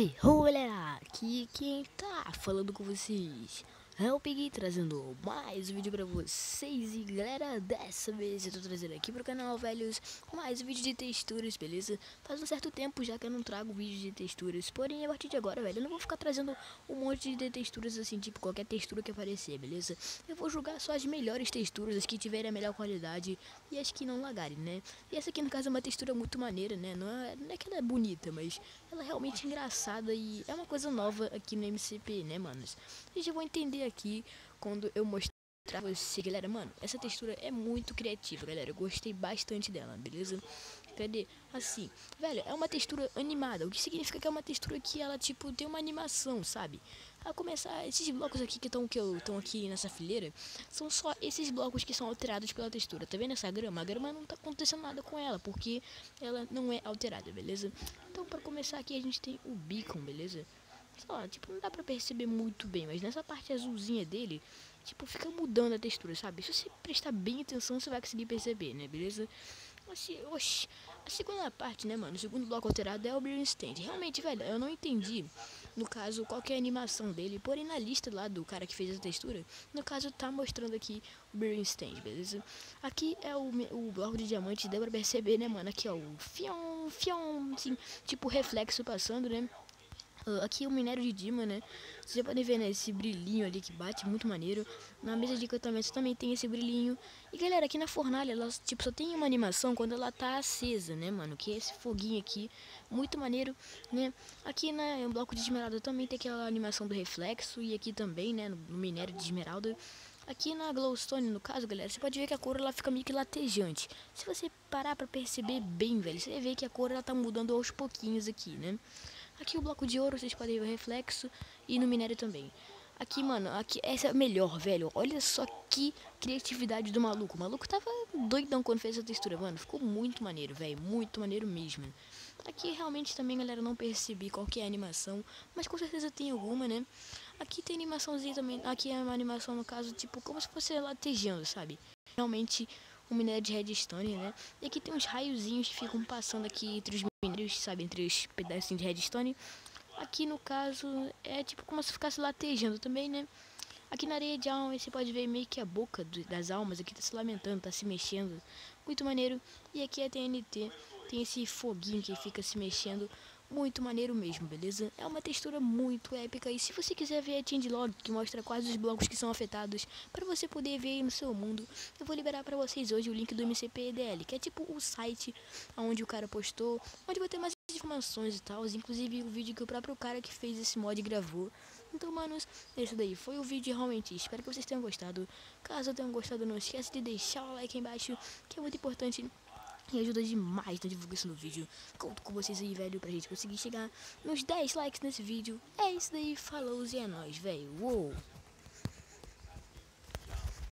Hey galera, aqui quem tá falando com vocês é o trazendo mais um vídeo pra vocês E galera, dessa vez eu tô trazendo aqui pro canal, velhos Mais um vídeo de texturas, beleza? Faz um certo tempo já que eu não trago vídeo de texturas Porém, a partir de agora, velho, eu não vou ficar trazendo um monte de texturas assim Tipo, qualquer textura que aparecer, beleza? Eu vou jogar só as melhores texturas, as que tiverem a melhor qualidade E as que não lagarem, né? E essa aqui, no caso, é uma textura muito maneira, né? Não é, não é que ela é bonita, mas ela é realmente engraçada E é uma coisa nova aqui no MCP, né, manos? Vocês já vão entender aqui quando eu mostrar pra você, galera. Mano, essa textura é muito criativa, galera. Eu gostei bastante dela, beleza? Cadê? Assim, velho, é uma textura animada. O que significa que é uma textura que ela, tipo, tem uma animação, sabe? A começar, esses blocos aqui que estão que estão aqui nessa fileira, são só esses blocos que são alterados pela textura. Tá vendo essa grama? A grama não tá acontecendo nada com ela, porque ela não é alterada, beleza? Então, para começar aqui, a gente tem o beacon, beleza? Só, tipo, não dá pra perceber muito bem, mas nessa parte azulzinha dele, tipo, fica mudando a textura, sabe? Se você prestar bem atenção, você vai conseguir perceber, né? Beleza? Assim, oxi, a segunda parte, né, mano? O segundo bloco alterado é o Beer Stand. Realmente, velho, eu não entendi, no caso, qual é a animação dele. Porém, na lista lá do cara que fez a textura, no caso, tá mostrando aqui o Beer Stand, beleza? Aqui é o, o bloco de diamante, deu pra perceber, né, mano? Aqui, ó, o fion, fion, assim, tipo, reflexo passando, né? Uh, aqui o minério de Dima, né? Vocês podem ver, né? Esse brilhinho ali que bate, muito maneiro. Na mesa de encantamento também tem esse brilhinho. E galera, aqui na fornalha, ela tipo, só tem uma animação quando ela tá acesa, né, mano? Que é esse foguinho aqui, muito maneiro, né? Aqui na, no bloco de esmeralda também tem aquela animação do reflexo. E aqui também, né, no, minério de esmeralda. Aqui na glowstone, no caso, galera, você pode ver que a cor ela fica meio que latejante. Se você parar pra perceber bem, velho, você ver que a cor ela tá mudando aos pouquinhos aqui, né? Aqui o bloco de ouro, vocês podem ver o reflexo. E no minério também. Aqui, mano, aqui, essa é a melhor, velho. Olha só que criatividade do maluco. O maluco tava doidão quando fez essa textura, mano. Ficou muito maneiro, velho. Muito maneiro mesmo. Aqui realmente também, galera, não percebi qual que é a animação. Mas com certeza tem alguma, né? Aqui tem animaçãozinha também. Aqui é uma animação, no caso, tipo, como se fosse latejando, sabe? Realmente um minério de redstone, né? E aqui tem uns raiozinhos que ficam passando aqui entre os minérios, sabe? Entre os pedacinhos de redstone. Aqui no caso é tipo como se ficasse latejando também, né? Aqui na areia de alma você pode ver meio que a boca do, das almas aqui tá se lamentando, tá se mexendo. Muito maneiro. E aqui a TNT tem esse foguinho que fica se mexendo muito maneiro mesmo, beleza? É uma textura muito épica e se você quiser ver a changelog que mostra quais os blocos que são afetados para você poder ver aí no seu mundo, eu vou liberar para vocês hoje o link do MCPDL, que é tipo o site onde o cara postou, onde vai ter mais informações e tal, inclusive o vídeo que o próprio cara que fez esse mod gravou. Então, manos, é isso daí. Foi o vídeo realmente. Espero que vocês tenham gostado. Caso tenham gostado, não esquece de deixar o like embaixo, que é muito importante e ajuda demais na divulgação do vídeo. Conto com vocês aí, velho, pra gente conseguir chegar nos 10 likes nesse vídeo. É isso daí, falou e é nóis, velho. Uou!